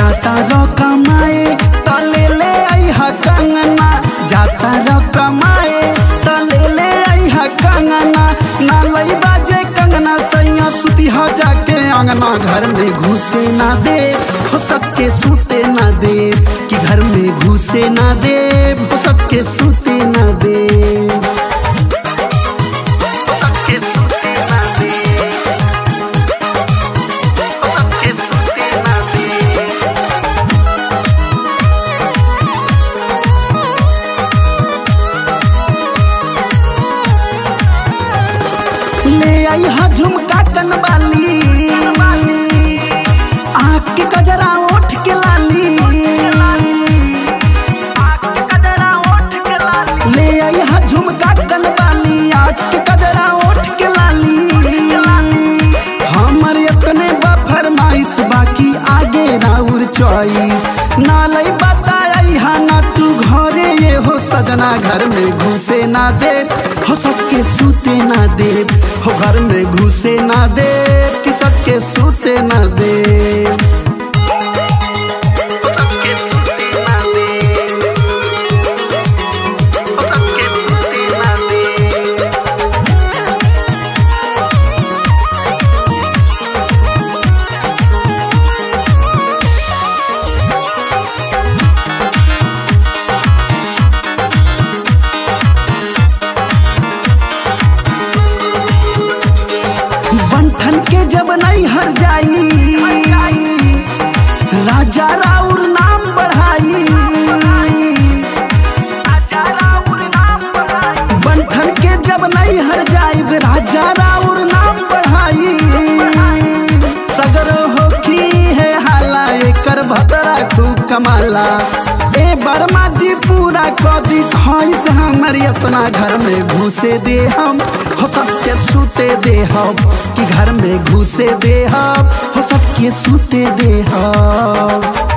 जाता रो कमाए, तले ले आई हा कंगना जाता रो कमाए, तले ले आई हा कंगना ना लई बाजे कंगना, सैया सुती हा जाके अंगना घर में घुसे ना दे, हो के सुते ना दे। कि घर में घुसे ना दे, हो के सुते ना दे। ले आई हा झुमका कनवाली आँख कजरा ओठ के लाली। ले आई हा झुमका कनवाली आँख कजरा ओठ के लाली। हमर इतने बा फरमाइश बाकी आगे राउर चॉइस। ना लई बताई हा ना तू घरे ये हो सजना घर में घुसे ना दे। हो सबके सूते ना दे, हो घर में घुसे ना दे, कि सबके सूते ना दे। बंठन के जब नहीं हर जाई, राजा राउर नाम बढ़ाई। बंठन के जब नहीं हर जाई राजा राउर नाम बढ़ाई। सगर होखी है हाला, एकर भतरा खूब कमाला। बर्मा जी पूरा कदी ख्वाहिश हमारी इतना घर में घुसे दे हम। हो सबके सूते दे हम, कि घर में घुसे दे हम। हो सबके सूते दे हम।